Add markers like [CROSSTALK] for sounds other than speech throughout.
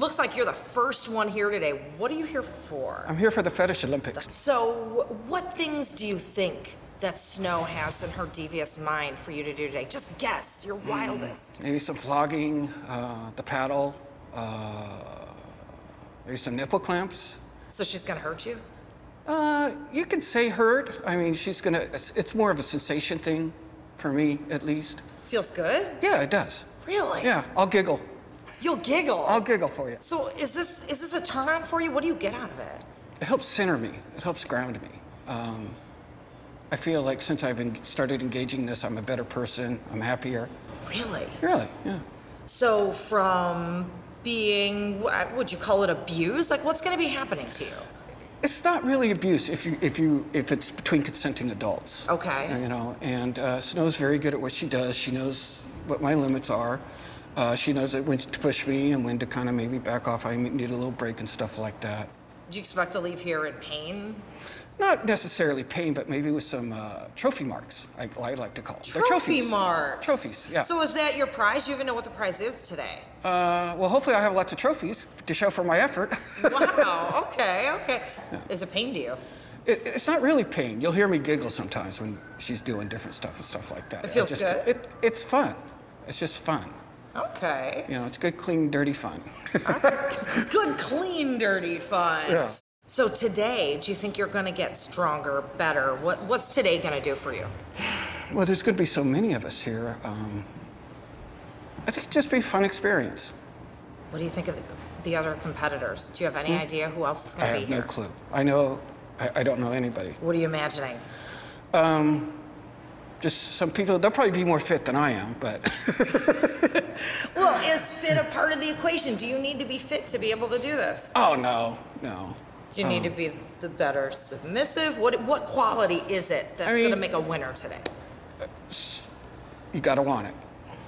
looks like you're the first one here today. What are you here for? I'm here for the Fetish Olympics. So, what things do you think that Snow has in her devious mind for you to do today? Just guess, your wildest. Maybe some flogging, uh, the paddle, uh, maybe some nipple clamps. So she's gonna hurt you? Uh, you can say hurt. I mean, she's gonna, it's, it's more of a sensation thing for me, at least. Feels good? Yeah, it does. Really? Yeah, I'll giggle. You'll giggle. I'll giggle for you. So is this is this a turn on for you? What do you get out of it? It helps center me. It helps ground me. Um, I feel like since I've en- started engaging this, I'm a better person. I'm happier. Really? Really? Yeah. So from being, what would you call it, abused? Like, what's going to be happening to you? It's not really abuse if you if you if it's between consenting adults. Okay. You know, and uh, Snow's very good at what she does. She knows what my limits are. Uh, she knows that when to push me and when to kind of maybe back off. I need a little break and stuff like that. Do you expect to leave here in pain? Not necessarily pain, but maybe with some uh, trophy marks. I, I like to call them. Trophy trophies. marks. Trophies. Yeah. So is that your prize? You even know what the prize is today? uh, well, hopefully I have lots of trophies to show for my effort. [LAUGHS] Wow. okay. Okay. Is it pain to you? It, it's not really pain. You'll hear me giggle sometimes when she's doing different stuff and stuff like that. It feels just, good? It, it's fun. It's just fun. Okay. You know, it's good, clean, dirty fun. [LAUGHS] Good, clean, dirty fun. Yeah. So today, do you think you're going to get stronger, better? What What's today going to do for you? well, there's going to be so many of us here. Um, I think it'd just be a fun experience. What do you think of the, the other competitors? Do you have any idea who else is Hmm? I going to have be no clue. I know, I, I don't know anybody. What are you imagining? Um, just some people, they'll probably be more fit than I am, but [LAUGHS] Well, is fit a part of the equation? Do you need to be fit to be able to do this? oh no, no. Do you need to um, be the better submissive? What What quality is it that's going to make a winner today? Uh, you gotta want it.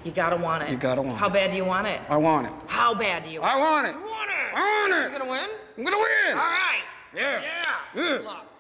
You gotta want it. You gotta want How it. How bad do you want it? I want it. How bad do you want it? I want it. You want it? I want it. You gonna win? I'm gonna win. All right. Yeah. Yeah. Yeah. Good luck.